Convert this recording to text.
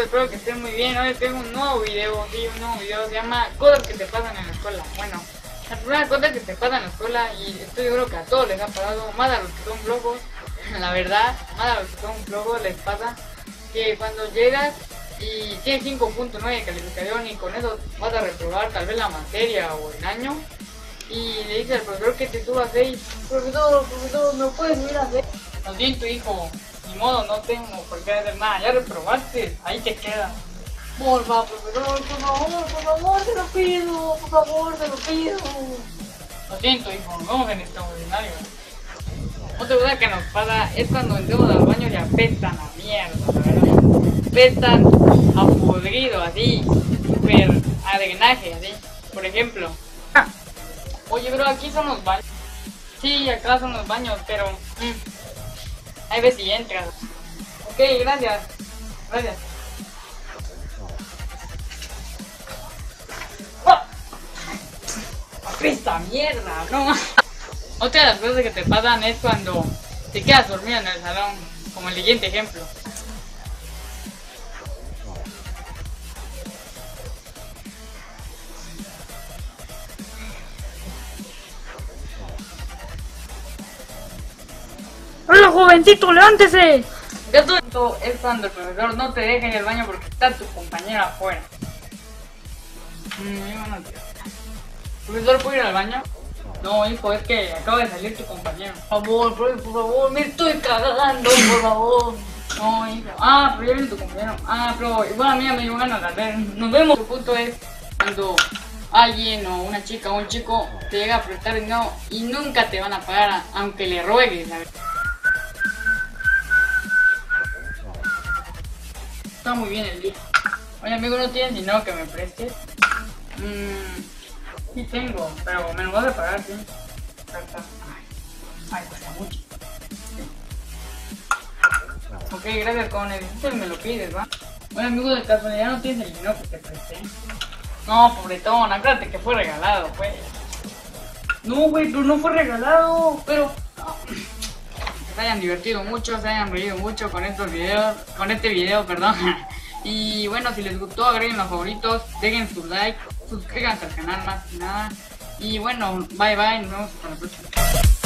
espero que estén muy bien. Hoy tengo un nuevo video, sí, un nuevo video, se llama Cosas que te pasan en la escuela. Bueno, la primera cosa que te pasa en la escuela, y estoy seguro que a todos les ha pasado, más a los que son flojos, la verdad, más a los que son flojos les pasa que cuando llegas y tienes 5.9 de calificación y con eso vas a reprobar tal vez la materia o el año, y le dices al profesor que te suba a 6, profesor, profesor, ¿me puedes subir a 6? Lo siento, hijo, ni modo, no tengo por qué hacer nada, ya reprobaste, ahí te queda. Profesor, por favor, por favor, te lo pido, por favor, te lo pido. Lo siento, hijo, nos vemos en extraordinario. Otra cosa que nos pasa es cuando entramos al baño y apestan a mierda, la verdad. Apestan a podrido, así, super a drenaje, así. Por ejemplo, oye, bro, aquí son los baños. Sí, acá son los baños, pero mm, hay veces y entras. Ok, gracias. Gracias. ¡Apesta mierda! No. Otra de las cosas que te pasan es cuando te quedas dormido en el salón, como el siguiente ejemplo. ¡Hola, jovencito, levántese! Esto es cuando el profesor no te deja en el baño porque está tu compañera afuera. Mm, tío. ¿Profesor, puedo ir al baño? No, hijo, es que acaba de salir tu compañero. Por favor, profe, por favor, me estoy cagando, por favor. No, hijo. Ah, pero ya viene tu compañero. Ah, pero igual a mí me dio ganas de ver. Nos vemos. Tu punto es cuando alguien o una chica o un chico te llega a prestar dinero y nunca te van a pagar, aunque le ruegues, la verdad. Muy bien el día. Oye, amigo, ¿no tienes dinero que me prestes? Mmm... Sí tengo, pero me lo vas a pagar, sí. Ay, cuesta mucho. Ok, gracias, con necesitas me lo pides, ¿va? Bueno, amigo, de casualidad no tienes el dinero que te presté. No, pobretón, acuérdate que fue regalado, pues. No, güey, pero no fue regalado, pero... Se hayan divertido mucho, se hayan reído mucho con estos videos, con este video, perdón. Y bueno, si les gustó, agreguen los favoritos, dejen su like, suscríbanse al canal más que nada. Y bueno, bye bye, nos vemos hasta la próxima.